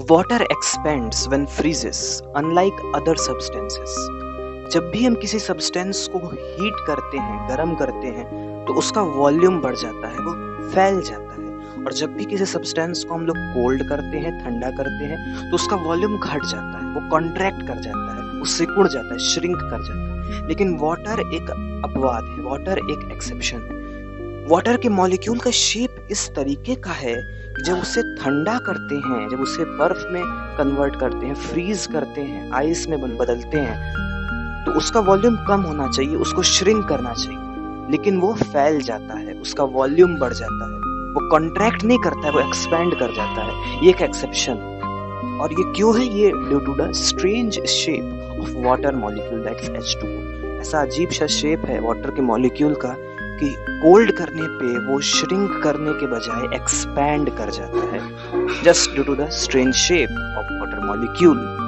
Water expands when freezes unlike other substances जब भी हम किसी सब्सटेंस को हीट करते हैं, गर्म करते हैं तो उसका वॉल्यूम बढ़ जाता है, वो फैल जाता है। और जब भी किसी सब्सटेंस को हम लोग कोल्ड करते हैं, ठंडा करते हैं तो उसका वॉल्यूम घट जाता है, वो कॉन्ट्रैक्ट कर जाता है, वो सिकुड़ जाता है श्रिंक कर जाता है। लेकिन वाटर एक अपवाद है वाटर एक एक्सेप्शन है। वाटर के मॉलिक्यूल का शेप इस तरीके का है जब उसे ठंडा करते हैं, जब उसे बर्फ़ में कन्वर्ट करते हैं फ्रीज करते हैं आइस में बदलते हैं तो उसका वॉल्यूम कम होना चाहिए, उसको श्रिंक करना चाहिए। लेकिन वो फैल जाता है, उसका वॉल्यूम बढ़ जाता है, वो कॉन्ट्रैक्ट नहीं करता है, वो एक्सपैंड कर जाता है। ये एक एक्सेप्शन और ये क्यों है ये due to the strange shape of water molecule that's H2O ऐसा अजीब सा शेप है वाटर के मॉलिक्यूल का कि कोल्ड करने पे वो श्रिंक करने के बजाय एक्सपैंड कर जाता है just due to the strange shape of water molecule